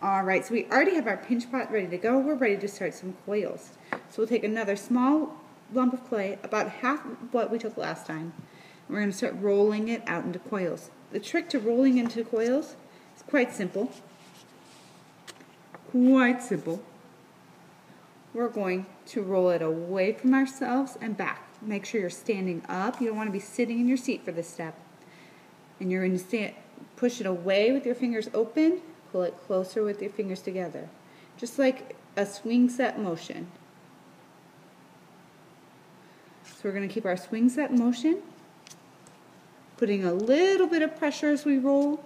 All right, so we already have our pinch pot ready to go. We're ready to start some coils. So we'll take another small lump of clay, about half what we took last time. And we're going to start rolling it out into coils. The trick to rolling into coils is quite simple. Quite simple. We're going to roll it away from ourselves and back. Make sure you're standing up. You don't want to be sitting in your seat for this step. And you're going to push it away with your fingers open Pull it closer with your fingers together. Just like a swing set motion. So we're going to keep our swing set motion. Putting a little bit of pressure as we roll.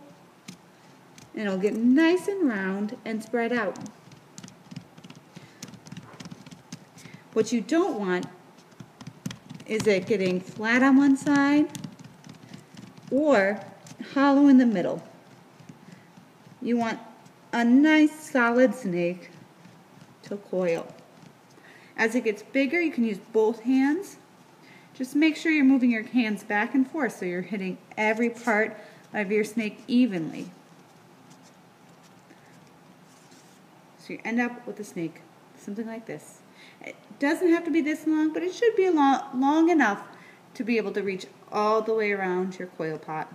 And it'll get nice and round and spread out. What you don't want is it getting flat on one side or hollow in the middle. You want a nice solid snake to coil. As it gets bigger, you can use both hands. Just make sure you're moving your hands back and forth so you're hitting every part of your snake evenly. So you end up with a snake, something like this. It doesn't have to be this long, but it should be long, long enough to be able to reach all the way around your coil pot,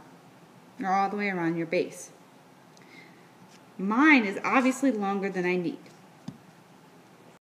or all the way around your base. Mine is obviously longer than I need.